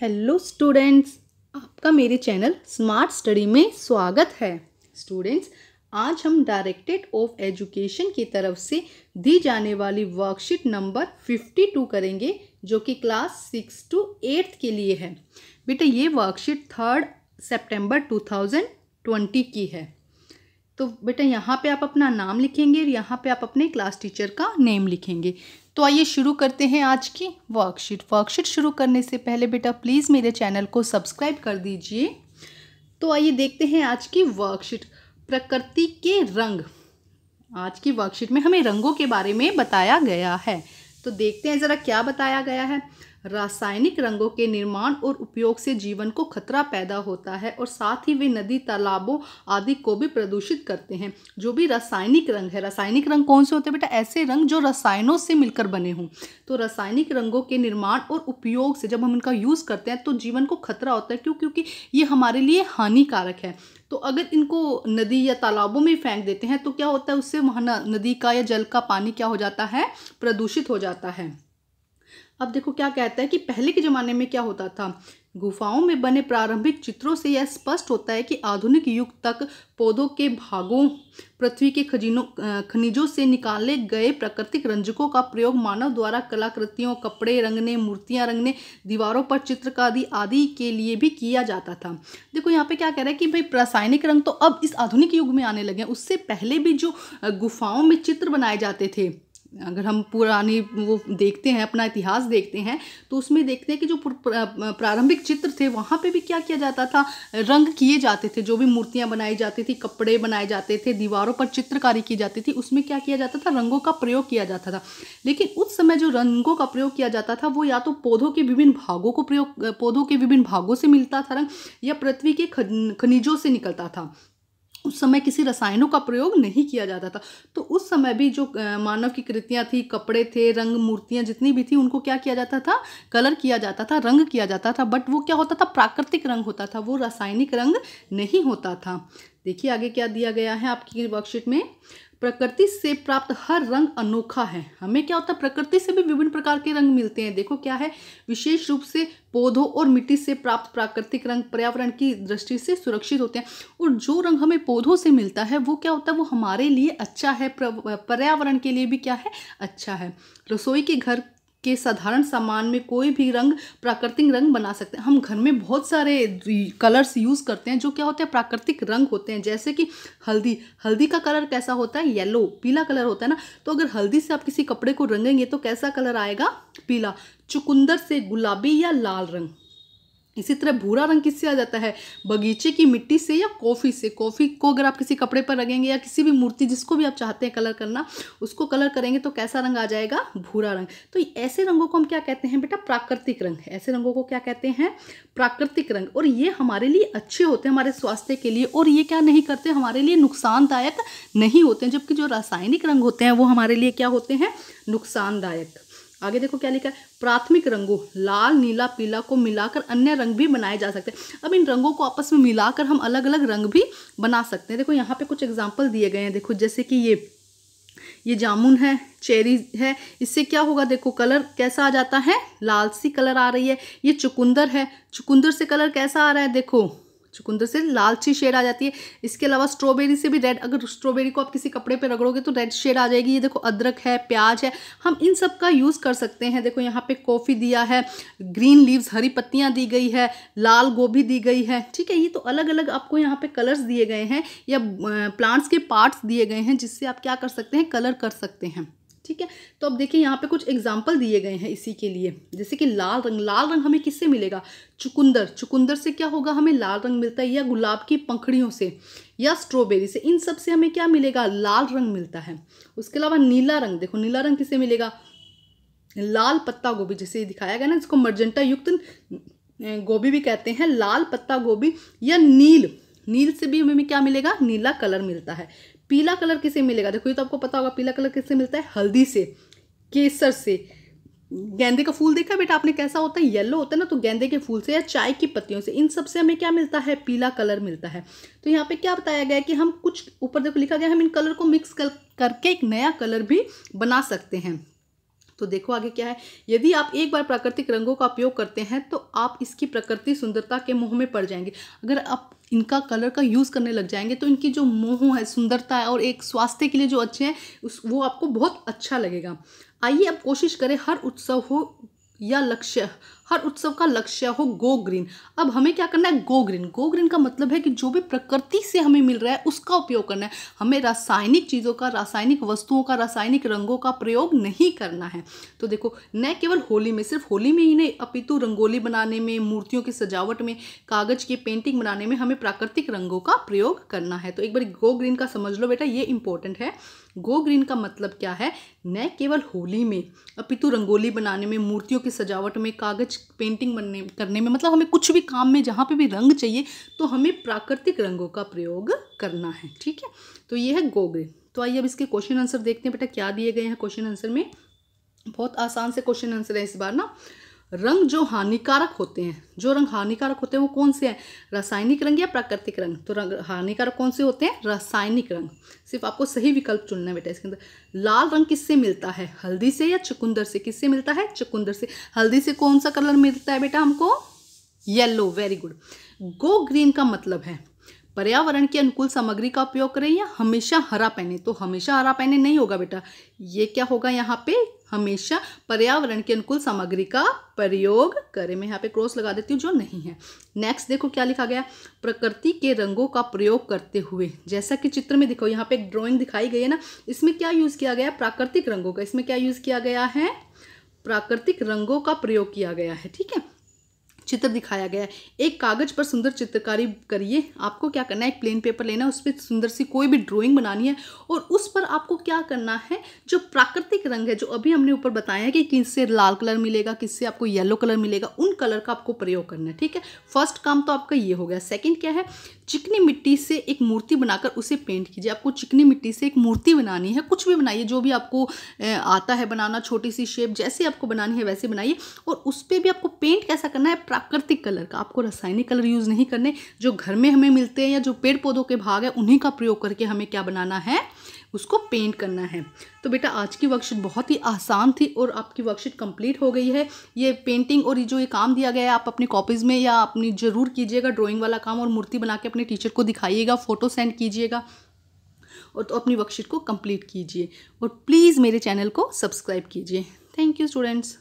Hello students, आपका मेरे channel smart study में स्वागत है। स्टूडेंट्स, आज हम डायरेक्टेड ऑफ़ एजुकेशन की तरफ़ से दी जाने वाली वर्कशीट नंबर 52 करेंगे, जो कि क्लास सिक्स टू एट्थ के लिए है। बेटा, ये वर्कशीट थर्ड सितंबर 2020 की है। तो बेटा, यहाँ पे आप अपना नाम लिखेंगे और यहाँ पे आप अपने क्लास टीचर का नेम लिखेंगे। तो आइए शुरू करते हैं आज की वर्कशीट वर्कशीट शुरू करने से पहले बेटा प्लीज़ मेरे चैनल को सब्सक्राइब कर दीजिए। तो आइए देखते हैं आज की वर्कशीट प्रकृति के रंग। आज की वर्कशीट में हमें रंगों के बारे में बताया गया है। तो देखते हैं ज़रा क्या बताया गया है। रासायनिक रंगों के निर्माण और उपयोग से जीवन को खतरा पैदा होता है और साथ ही वे नदी, तालाबों आदि को भी प्रदूषित करते हैं। जो भी रासायनिक रंग है, रासायनिक रंग कौन से होते हैं बेटा? ऐसे रंग जो रसायनों से मिलकर बने हों। तो रासायनिक रंगों के निर्माण और उपयोग से जब हम इनका यूज़ करते हैं तो जीवन को खतरा होता है। क्यों? क्योंकि ये हमारे लिए हानिकारक है। तो अगर इनको नदी या तालाबों में फेंक देते हैं तो क्या होता है? उससे वहाँ नदी का या जल का पानी क्या हो जाता है? प्रदूषित हो जाता है। अब देखो क्या कहता है कि पहले के ज़माने में क्या होता था? गुफाओं में बने प्रारंभिक चित्रों से यह स्पष्ट होता है कि आधुनिक युग तक पौधों के भागों, पृथ्वी के खजीनों खनिजों से निकाले गए प्राकृतिक रंजकों का प्रयोग मानव द्वारा कलाकृतियों, कपड़े रंगने, मूर्तियाँ रंगने, दीवारों पर चित्रकारी आदि के लिए भी किया जाता था। देखो यहाँ पे क्या कह रहा है कि भाई रासायनिक रंग तो अब इस आधुनिक युग में आने लगे हैं। उससे पहले भी जो गुफाओं में चित्र बनाए जाते थे अगर हम पुरानी वो देखते हैं, अपना इतिहास देखते हैं तो उसमें देखते हैं कि जो प्रारंभिक चित्र थे, वहाँ पे भी क्या किया जाता था? रंग किए जाते थे, जो भी मूर्तियाँ बनाई जाती थी, कपड़े बनाए जाते थे, दीवारों पर चित्रकारी की जाती थी, उसमें क्या किया जाता था? रंगों का प्रयोग किया जाता था। लेकिन उस समय जो रंगों का प्रयोग किया जाता था, वो या तो पौधों के विभिन्न भागों को प्रयोग पौधों के विभिन्न भागों से मिलता था रंग, या पृथ्वी के खनिजों से निकलता था। उस समय किसी रसायनों का प्रयोग नहीं किया जाता था। तो उस समय भी जो मानव की कृतियाँ थी, कपड़े थे, रंग, मूर्तियाँ जितनी भी थी, उनको क्या किया जाता था? कलर किया जाता था, रंग किया जाता था, बट वो क्या होता था? प्राकृतिक रंग होता था, वो रासायनिक रंग नहीं होता था। देखिए आगे क्या दिया गया है आपकी वर्कशीट में। प्रकृति से प्राप्त हर रंग अनोखा है। हमें क्या होता है? प्रकृति से भी विभिन्न प्रकार के रंग मिलते हैं। देखो क्या है? विशेष रूप से पौधों और मिट्टी से प्राप्त प्राकृतिक रंग पर्यावरण की दृष्टि से सुरक्षित होते हैं। और जो रंग हमें पौधों से मिलता है, वो क्या होता है? वो हमारे लिए अच्छा है। पर्यावरण के लिए भी क्या है? अच्छा है। रसोई के घर के साधारण सामान में कोई भी रंग, प्राकृतिक रंग बना सकते हैं। हम घर में बहुत सारे कलर्स यूज़ करते हैं जो क्या होते हैं? प्राकृतिक रंग होते हैं। जैसे कि हल्दी हल्दी का कलर कैसा होता है? येलो पीला कलर होता है ना? तो अगर हल्दी से आप किसी कपड़े को रंगेंगे तो कैसा कलर आएगा? पीला। चुकंदर से गुलाबी या लाल रंग। इसी तरह भूरा रंग किससे आ जाता है? बगीचे की मिट्टी से या कॉफ़ी से? कॉफ़ी को अगर आप किसी कपड़े पर रगेंगे या किसी भी मूर्ति जिसको भी आप चाहते हैं कलर करना, उसको कलर करेंगे तो कैसा रंग आ जाएगा? भूरा रंग। तो ऐसे रंगों को हम क्या कहते हैं बेटा? प्राकृतिक रंग। ऐसे रंगों को क्या कहते हैं? प्राकृतिक रंग। और ये हमारे लिए अच्छे होते हैं हमारे स्वास्थ्य के लिए और ये क्या नहीं करते? हमारे लिए नुकसानदायक नहीं होते हैं, जबकि जो रासायनिक रंग होते हैं वो हमारे लिए क्या होते हैं? नुकसानदायक। आगे देखो क्या लिखा है? प्राथमिक रंगों, लाल, नीला, पीला को मिलाकर अन्य रंग भी बनाए जा सकते हैं। अब इन रंगों को आपस में मिलाकर हम अलग अलग रंग भी बना सकते हैं। देखो यहाँ पे कुछ एग्ज़ाम्पल दिए गए हैं। देखो जैसे कि ये ये जामुन है, चेरी है, इससे क्या होगा देखो, कलर कैसा आ जाता है? लाल सी कलर आ रही है। ये चुकुंदर है, चुकुंदर से कलर कैसा आ रहा है? देखो चुकंदर से लालची शेड आ जाती है। इसके अलावा स्ट्रॉबेरी से भी रेड अगर स्ट्रॉबेरी को आप किसी कपड़े पे रगड़ोगे तो रेड शेड आ जाएगी। ये देखो, अदरक है, प्याज है, हम इन सब का यूज़ कर सकते हैं। देखो, यहाँ पे कॉफ़ी दिया है ग्रीन लीव्स हरी पत्तियाँ दी गई है, लाल गोभी दी गई है, ठीक है? ये तो अलग अलग आपको यहाँ पर कलर्स दिए गए हैं या प्लांट्स के पार्ट्स दिए गए हैं जिससे आप क्या कर सकते हैं कलर कर सकते हैं। ठीक है? तो अब देखिए, यहाँ पे कुछ एग्ज़ाम्पल दिए गए हैं इसी के लिए। जैसे कि लाल रंग लाल रंग हमें किससे मिलेगा? चुकुंदर। चुकुंदर से क्या होगा? हमें लाल रंग मिलता है या गुलाब की पंखड़ियों से या स्ट्रॉबेरी से। इन सबसे हमें क्या मिलेगा? लाल रंग मिलता है। उसके अलावा नीला रंग, देखो, नीला रंग किससे मिलेगा? लाल पत्ता गोभी, जैसे दिखाया गया ना इसको मर्जेंटा युक्त गोभी भी कहते हैं। लाल पत्ता गोभी या नील। नील से भी हमें क्या मिलेगा? नीला कलर मिलता है। पीला कलर किसे मिलेगा? देखो, ये तो आपको पता होगा, पीला कलर किससे मिलता है? हल्दी से, केसर से। गेंदे का फूल देखा बेटा आपने कैसा होता है? येलो होता है ना तो गेंदे के फूल से या चाय की पत्तियों से। इन सबसे हमें क्या मिलता है? पीला कलर मिलता है। तो यहाँ पे क्या बताया गया कि हम कुछ, ऊपर देखो लिखा गया हम इन कलर को मिक्स कर, करके एक नया कलर भी बना सकते हैं। तो देखो आगे क्या है। यदि आप एक बार प्राकृतिक रंगों का उपयोग करते हैं तो आप इसकी प्रकृति सुंदरता के मोह में पड़ जाएँगे। अगर आप इनका कलर का यूज़ करने लग जाएँगे तो इनकी जो मोह है, सुंदरता है और एक स्वास्थ्य के लिए जो अच्छे हैं, उस वो आपको बहुत अच्छा लगेगा। आइए अब कोशिश करें हर उत्सव हो या लक्ष्य, हर उत्सव का लक्ष्य हो गो ग्रीन अब हमें क्या करना है? गो ग्रीन गो ग्रीन का मतलब है कि जो भी प्रकृति से हमें मिल रहा है, उसका उपयोग करना है। हमें रासायनिक चीज़ों का, रासायनिक वस्तुओं का, रासायनिक रंगों का प्रयोग नहीं करना है। तो देखो, न केवल होली में, सिर्फ़ होली में ही नहीं, अपितु रंगोली बनाने में, मूर्तियों की सजावट में, कागज़ की पेंटिंग बनाने में हमें प्राकृतिक रंगों का प्रयोग करना है। तो एक बार गो ग्रीन का समझ लो बेटा, ये इंपॉर्टेंट है। गो ग्रीन का मतलब क्या है? न केवल होली में, अपितु रंगोली बनाने में, मूर्तियों की सजावट में, कागज़ पेंटिंग बनने, करने में मतलब हमें कुछ भी काम में जहाँ पे भी रंग चाहिए तो हमें प्राकृतिक रंगों का प्रयोग करना है, ठीक है? तो ये है गो ग्रीन तो आइए अब इसके क्वेश्चन आंसर देखते हैं। बेटा, क्या दिए गए हैं क्वेश्चन आंसर में? बहुत आसान से क्वेश्चन आंसर है इस बार ना। रंग जो हानिकारक होते हैं, जो रंग हानिकारक होते हैं वो कौन से हैं? रासायनिक रंग या प्राकृतिक रंग? तो रंग हानिकारक कौन से होते हैं? रासायनिक रंग। सिर्फ़ आपको सही विकल्प चुनना है बेटा इसके अंदर। लाल रंग किससे मिलता है? हल्दी से या चुकुंदर से? किससे मिलता है? चुकुंदर से। हल्दी से कौन सा कलर मिलता है बेटा हमको? Yellow. Very good. Go green का मतलब है पर्यावरण के अनुकूल सामग्री का उपयोग करें या हमेशा हरा पहने? तो हमेशा हरा पहने नहीं होगा बेटा। ये क्या होगा यहाँ पे? हमेशा पर्यावरण के अनुकूल सामग्री का प्रयोग करें। मैं यहाँ पे क्रॉस लगा देती हूँ जो नहीं है। नेक्स्ट देखो क्या लिखा गया। प्रकृति के रंगों का प्रयोग करते हुए। जैसा कि चित्र में देखो यहाँ पे एक ड्राइंग दिखाई गई है ना। इसमें क्या यूज़ किया गया? प्राकृतिक रंगों का। इसमें क्या यूज़ किया गया है? प्राकृतिक रंगों का प्रयोग किया गया है। ठीक है? चित्र दिखाया गया है। एक कागज़ पर सुंदर चित्रकारी करिए। आपको क्या करना है? एक प्लेन पेपर लेना है, उस पर सुंदर सी कोई भी ड्राइंग बनानी है और उस पर आपको क्या करना है? जो प्राकृतिक रंग है, जो अभी हमने ऊपर बताया है कि किससे लाल कलर मिलेगा, किससे आपको येलो कलर मिलेगा, उन कलर का आपको प्रयोग करना है, ठीक है? फ़र्स्ट काम तो आपका ये हो गया। सेकेंड क्या है? चिकनी मिट्टी से एक मूर्ति बनाकर उसे पेंट कीजिए। आपको चिकनी मिट्टी से एक मूर्ति बनानी है। कुछ भी बनाइए, जो भी आपको आता है बनाना, छोटी सी शेप जैसे आपको बनानी है, वैसे बनाइए और उस पर भी आपको पेंट कैसा करना है? प्राकृतिक कलर का। आपको रासायनिक कलर यूज़ नहीं करने। जो घर में हमें मिलते हैं या जो पेड़ पौधों के भाग है, उन्हीं का प्रयोग करके हमें क्या बनाना है? उसको पेंट करना है। तो बेटा, आज की वर्कशीट बहुत ही आसान थी और आपकी वर्कशीट कंप्लीट हो गई है। ये पेंटिंग और ये जो ये काम दिया गया है, आप अपनी कॉपीज़ में या अपनी ज़रूर कीजिएगा ड्राइंग वाला काम और मूर्ति बना के अपने टीचर को दिखाइएगा फ़ोटो सेंड कीजिएगा और तो अपनी वर्कशीट को कंप्लीट कीजिए। और प्लीज़ मेरे चैनल को सब्सक्राइब कीजिए। Thank you students